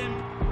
him.